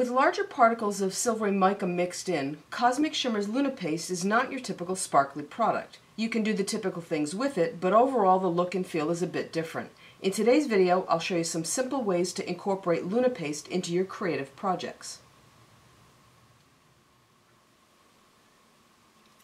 With larger particles of silvery mica mixed in, Cosmic Shimmer's Luna Paste is not your typical sparkly product. You can do the typical things with it, but overall the look and feel is a bit different. In today's video, I'll show you some simple ways to incorporate Luna Paste into your creative projects.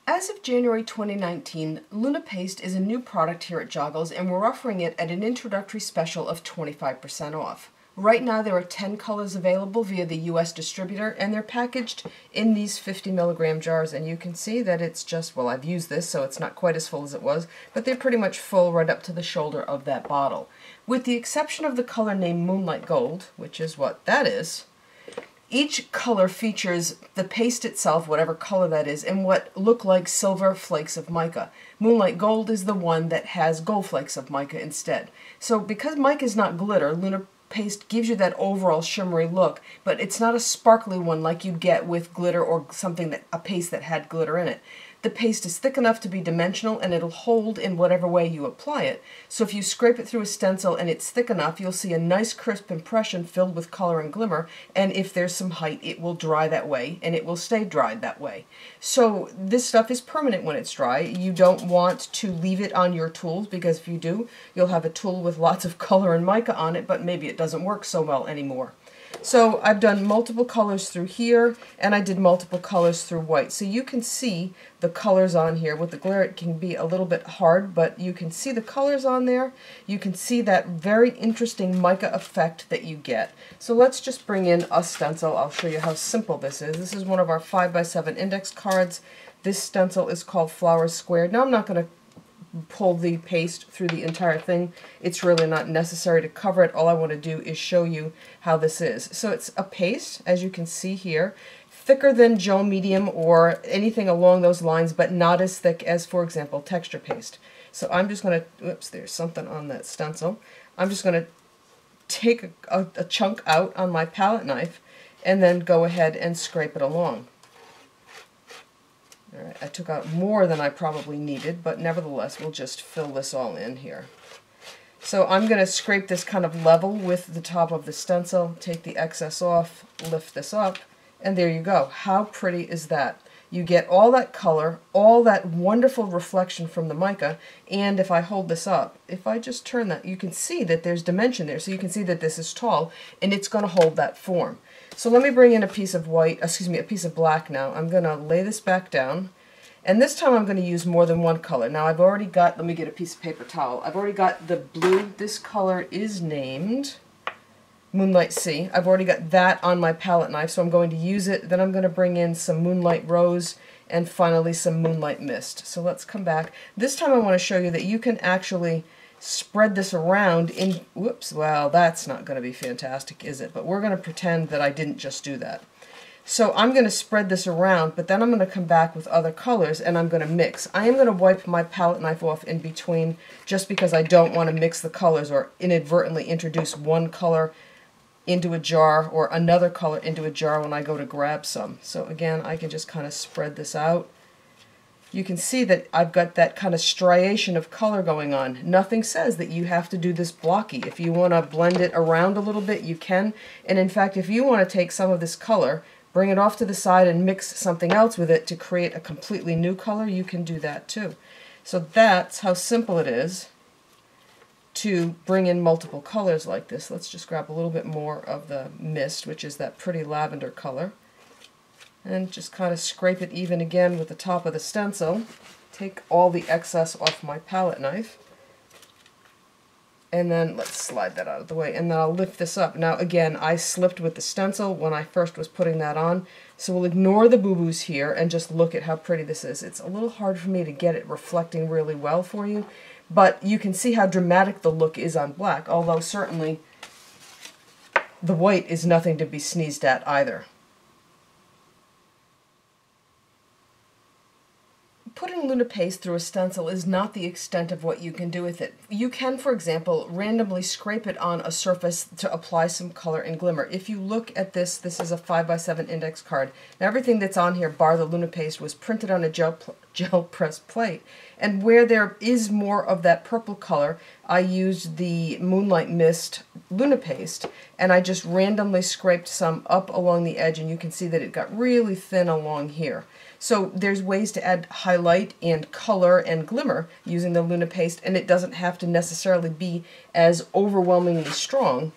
As of January 2019, Luna Paste is a new product here at Joggles and we're offering it at an introductory special of 25% off. Right now there are 10 colors available via the US distributor and they're packaged in these 50 milligram jars and you can see that it's just, well I've used this so it's not quite as full as it was, but they're pretty much full right up to the shoulder of that bottle. With the exception of the color named Moonlight Gold, which is what that is, each color features the paste itself, whatever color that is, and what look like silver flakes of mica. Moonlight Gold is the one that has gold flakes of mica instead. So because mica is not glitter, Luna paste gives you that overall shimmery look, but it's not a sparkly one like you'd get with glitter or something that a paste that had glitter in it. The paste is thick enough to be dimensional and it'll hold in whatever way you apply it. So if you scrape it through a stencil and it's thick enough, you'll see a nice crisp impression filled with color and glimmer. And if there's some height, it will dry that way and it will stay dried that way. So this stuff is permanent when it's dry. You don't want to leave it on your tools because if you do, you'll have a tool with lots of color and mica on it, but maybe it doesn't work so well anymore. So I've done multiple colors through here, and I did multiple colors through white. So you can see the colors on here. With the glare it can be a little bit hard, but you can see the colors on there. You can see that very interesting mica effect that you get. So let's just bring in a stencil. I'll show you how simple this is. This is one of our 5x7 index cards. This stencil is called Flowers Squared. Now I'm not going to pull the paste through the entire thing. It's really not necessary to cover it. All I want to do is show you how this is. So it's a paste, as you can see here, thicker than gel medium or anything along those lines, but not as thick as, for example, texture paste. So I'm just going to, oops, there's something on that stencil. I'm just going to take a, a, a chunk out on my palette knife and then go ahead and scrape it along. I took out more than I probably needed, but nevertheless, we'll just fill this all in here. So I'm going to scrape this kind of level with the top of the stencil, take the excess off, lift this up, and there you go. How pretty is that? You get all that color, all that wonderful reflection from the mica, and if I hold this up, if I just turn that, you can see that there's dimension there, so you can see that this is tall, and it's going to hold that form. So let me bring in a piece of white, excuse me, a piece of black now. I'm going to lay this back down. And this time I'm going to use more than one color. Now I've already got, let me get a piece of paper towel. I've already got the blue. This color is named Moonlight Sea. I've already got that on my palette knife, so I'm going to use it. Then I'm going to bring in some Moonlight Rose and finally some Moonlight Mist. So let's come back. This time I want to show you that you can actually spread this around in, whoops, well, that's not going to be fantastic, is it? But we're going to pretend that I didn't just do that. So I'm going to spread this around, but then I'm going to come back with other colors and I'm going to mix. I am going to wipe my palette knife off in between just because I don't want to mix the colors or inadvertently introduce one color into a jar or another color into a jar when I go to grab some. So again, I can just kind of spread this out you can see that I've got that kind of striation of color going on. Nothing says that you have to do this blocky. If you want to blend it around a little bit, you can. And in fact, if you want to take some of this color, bring it off to the side and mix something else with it to create a completely new color, you can do that too. So that's how simple it is to bring in multiple colors like this. Let's just grab a little bit more of the mist, which is that pretty lavender color and just kind of scrape it even again with the top of the stencil. Take all the excess off my palette knife. And then let's slide that out of the way. And then I'll lift this up. Now again, I slipped with the stencil when I first was putting that on. So we'll ignore the boo-boos here and just look at how pretty this is. It's a little hard for me to get it reflecting really well for you. But you can see how dramatic the look is on black. Although certainly the white is nothing to be sneezed at either. Putting Luna Paste through a stencil is not the extent of what you can do with it. You can, for example, randomly scrape it on a surface to apply some color and glimmer. If you look at this, this is a 5x7 index card. Now everything that's on here, bar the Luna Paste, was printed on a gel, gel press plate. And where there is more of that purple color, I used the Moonlight Mist Luna Paste, and I just randomly scraped some up along the edge, and you can see that it got really thin along here. So there's ways to add highlight and color and glimmer using the Luna Paste, and it doesn't have to necessarily be as overwhelmingly strong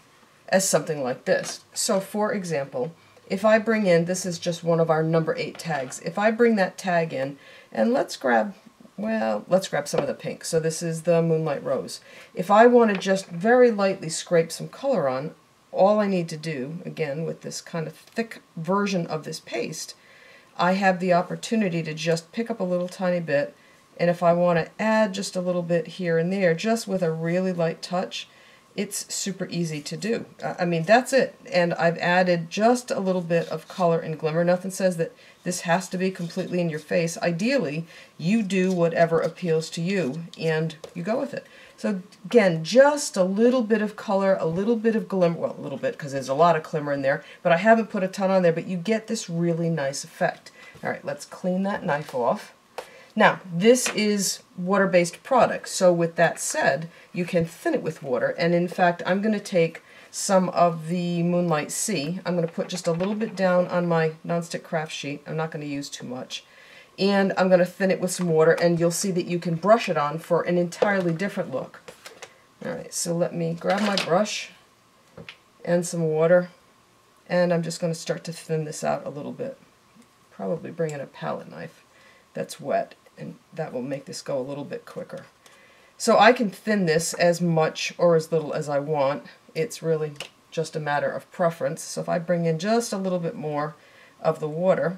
as something like this. So for example, if I bring in, this is just one of our number eight tags, if I bring that tag in, and let's grab, well, let's grab some of the pink. So this is the Moonlight Rose. If I want to just very lightly scrape some color on, all I need to do, again, with this kind of thick version of this paste, I have the opportunity to just pick up a little tiny bit and if I want to add just a little bit here and there just with a really light touch it's super easy to do. I mean that's it and I've added just a little bit of color and glimmer. Nothing says that this has to be completely in your face. Ideally you do whatever appeals to you and you go with it. So again, just a little bit of color, a little bit of glimmer, well, a little bit because there's a lot of glimmer in there, but I haven't put a ton on there, but you get this really nice effect. All right, let's clean that knife off. Now, this is water-based product, so with that said, you can thin it with water, and in fact, I'm going to take some of the Moonlight Sea. I'm going to put just a little bit down on my nonstick craft sheet. I'm not going to use too much and I'm going to thin it with some water and you'll see that you can brush it on for an entirely different look. Alright, so let me grab my brush and some water and I'm just going to start to thin this out a little bit. Probably bring in a palette knife that's wet and that will make this go a little bit quicker. So I can thin this as much or as little as I want. It's really just a matter of preference. So if I bring in just a little bit more of the water,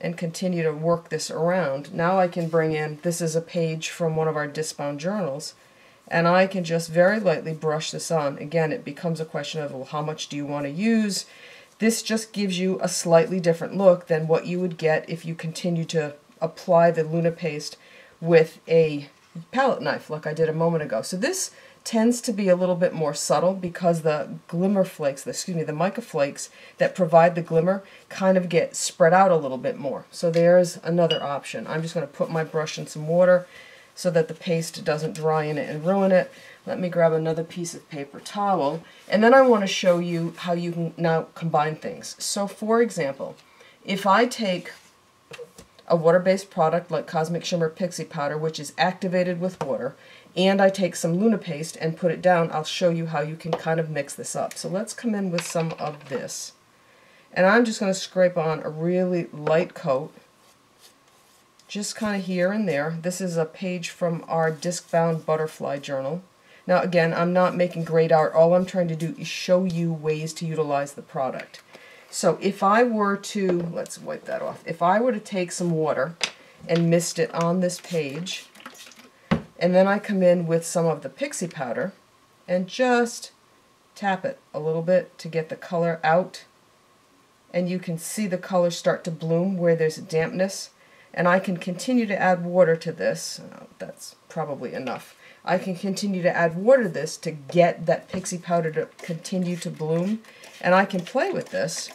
and continue to work this around. Now I can bring in, this is a page from one of our disc-bound journals, and I can just very lightly brush this on. Again, it becomes a question of, well, how much do you want to use? This just gives you a slightly different look than what you would get if you continue to apply the Luna paste with a palette knife like I did a moment ago. So this tends to be a little bit more subtle because the glimmer flakes, the, excuse me, the mica flakes that provide the glimmer kind of get spread out a little bit more. So there's another option. I'm just going to put my brush in some water so that the paste doesn't dry in it and ruin it. Let me grab another piece of paper towel and then I want to show you how you can now combine things. So for example, if I take a water-based product like Cosmic Shimmer Pixie Powder, which is activated with water, and I take some Luna paste and put it down, I'll show you how you can kind of mix this up. So let's come in with some of this. And I'm just going to scrape on a really light coat, just kind of here and there. This is a page from our disc-bound butterfly journal. Now again, I'm not making great art. All I'm trying to do is show you ways to utilize the product. So if I were to, let's wipe that off, if I were to take some water and mist it on this page, and then I come in with some of the pixie powder and just tap it a little bit to get the color out. And you can see the color start to bloom where there's dampness. And I can continue to add water to this. Oh, that's probably enough. I can continue to add water to this to get that pixie powder to continue to bloom. And I can play with this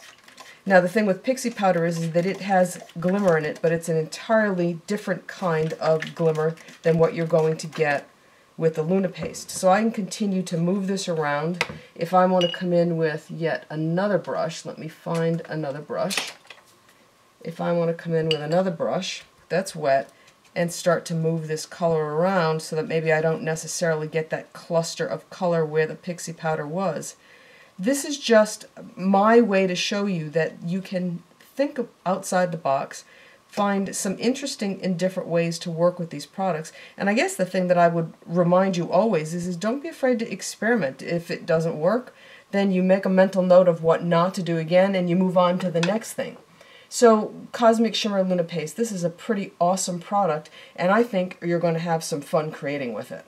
now the thing with pixie powder is, is that it has glimmer in it, but it's an entirely different kind of glimmer than what you're going to get with the Luna paste. So I can continue to move this around. If I want to come in with yet another brush, let me find another brush. If I want to come in with another brush that's wet and start to move this color around so that maybe I don't necessarily get that cluster of color where the pixie powder was, this is just my way to show you that you can think outside the box, find some interesting and different ways to work with these products. And I guess the thing that I would remind you always is, is don't be afraid to experiment. If it doesn't work, then you make a mental note of what not to do again and you move on to the next thing. So Cosmic Shimmer Luna Paste, this is a pretty awesome product and I think you're going to have some fun creating with it.